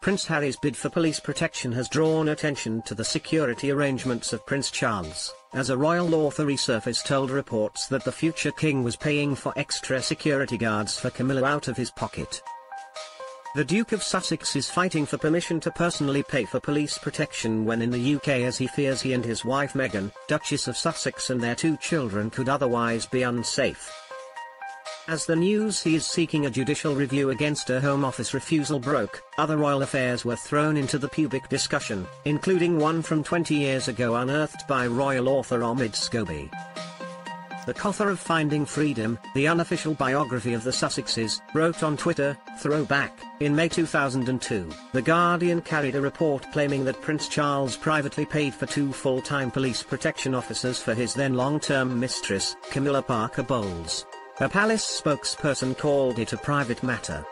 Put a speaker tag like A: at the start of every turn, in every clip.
A: Prince Harry's bid for police protection has drawn attention to the security arrangements of Prince Charles, as a royal author resurfaced told reports that the future king was paying for extra security guards for Camilla out of his pocket. The Duke of Sussex is fighting for permission to personally pay for police protection when in the UK as he fears he and his wife Meghan, Duchess of Sussex and their two children could otherwise be unsafe. As the news he is seeking a judicial review against a Home Office refusal broke, other royal affairs were thrown into the pubic discussion, including one from 20 years ago unearthed by royal author Omid Scobie. The author of Finding Freedom, the unofficial biography of the Sussexes, wrote on Twitter, Throwback, in May 2002, The Guardian carried a report claiming that Prince Charles privately paid for two full-time police protection officers for his then long-term mistress, Camilla Parker Bowles. A palace spokesperson called it a private matter.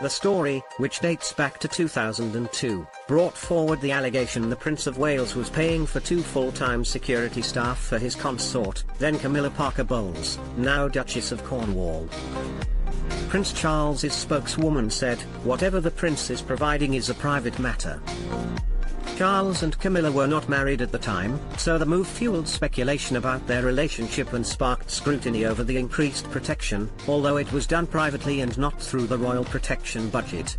A: The story, which dates back to 2002, brought forward the allegation the Prince of Wales was paying for two full-time security staff for his consort, then Camilla Parker Bowles, now Duchess of Cornwall. Prince Charles's spokeswoman said, whatever the prince is providing is a private matter. Charles and Camilla were not married at the time, so the move fueled speculation about their relationship and sparked scrutiny over the increased protection, although it was done privately and not through the royal protection budget.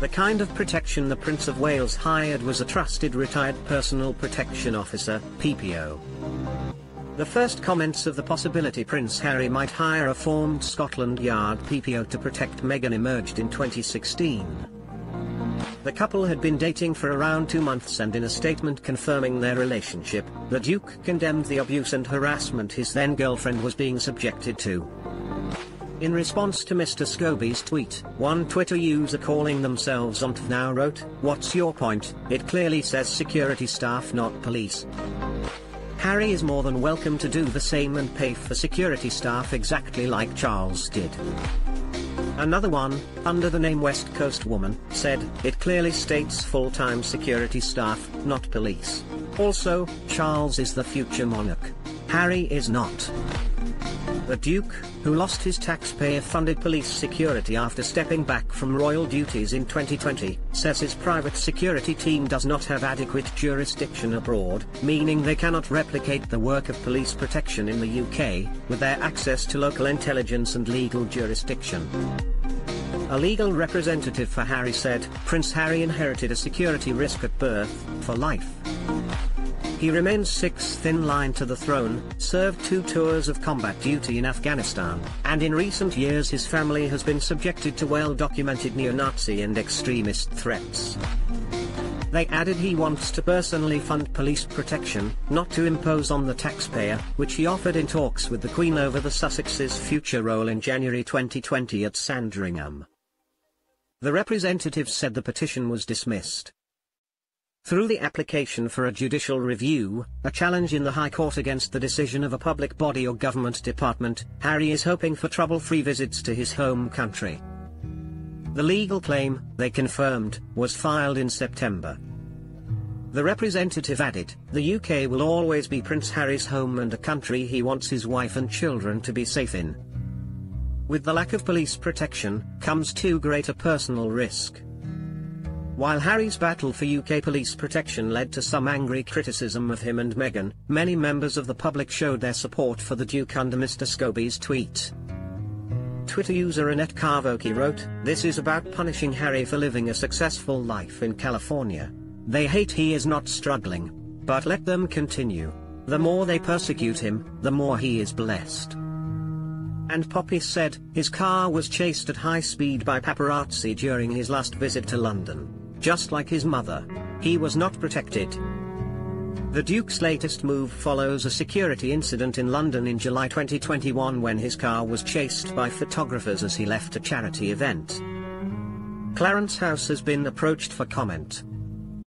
A: The kind of protection the Prince of Wales hired was a trusted retired personal protection officer, PPO. The first comments of the possibility Prince Harry might hire a formed Scotland Yard PPO to protect Meghan emerged in 2016. The couple had been dating for around two months and in a statement confirming their relationship, the Duke condemned the abuse and harassment his then-girlfriend was being subjected to. In response to Mr. Scobie's tweet, one Twitter user calling themselves Ont now wrote, What's your point? It clearly says security staff not police. Harry is more than welcome to do the same and pay for security staff exactly like Charles did. Another one, under the name West Coast Woman, said, it clearly states full-time security staff, not police. Also, Charles is the future monarch. Harry is not. The Duke, who lost his taxpayer-funded police security after stepping back from royal duties in 2020, says his private security team does not have adequate jurisdiction abroad, meaning they cannot replicate the work of police protection in the UK, with their access to local intelligence and legal jurisdiction. A legal representative for Harry said, Prince Harry inherited a security risk at birth, for life. He remains sixth in line to the throne, served two tours of combat duty in Afghanistan, and in recent years his family has been subjected to well-documented neo-Nazi and extremist threats. They added he wants to personally fund police protection, not to impose on the taxpayer, which he offered in talks with the Queen over the Sussex's future role in January 2020 at Sandringham. The representative said the petition was dismissed. Through the application for a judicial review, a challenge in the High Court against the decision of a public body or government department, Harry is hoping for trouble-free visits to his home country. The legal claim, they confirmed, was filed in September. The representative added, the UK will always be Prince Harry's home and a country he wants his wife and children to be safe in. With the lack of police protection, comes too great a personal risk. While Harry's battle for UK police protection led to some angry criticism of him and Meghan, many members of the public showed their support for the Duke under Mr. Scobie's tweet. Twitter user Annette Carvoki wrote, This is about punishing Harry for living a successful life in California. They hate he is not struggling. But let them continue. The more they persecute him, the more he is blessed. And Poppy said, his car was chased at high speed by paparazzi during his last visit to London. Just like his mother. He was not protected. The Duke's latest move follows a security incident in London in July 2021 when his car was chased by photographers as he left a charity event. Clarence House has been approached for comment.